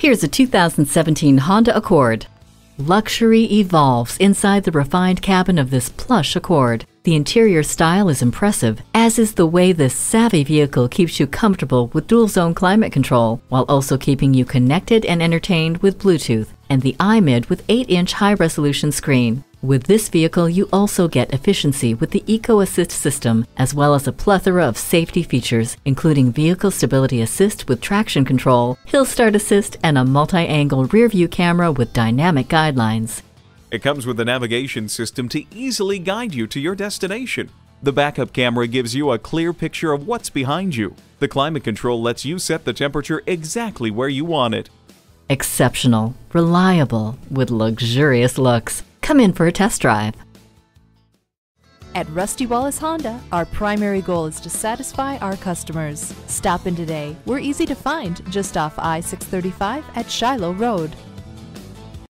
Here's a 2017 Honda Accord. Luxury evolves inside the refined cabin of this plush Accord. The interior style is impressive, as is the way this savvy vehicle keeps you comfortable with dual zone climate control, while also keeping you connected and entertained with Bluetooth and the iMid with 8 inch high resolution screen. With this vehicle, you also get efficiency with the Eco Assist system, as well as a plethora of safety features, including Vehicle Stability Assist with traction control, Hill Start Assist, and a multi-angle rear-view camera with dynamic guidelines. It comes with a navigation system to easily guide you to your destination. The backup camera gives you a clear picture of what's behind you. The climate control lets you set the temperature exactly where you want it. Exceptional, reliable, with luxurious looks. Come in for a test drive. At Rusty Wallis Honda, our primary goal is to satisfy our customers. Stop in today. We're easy to find just off I 635 at Shiloh Road.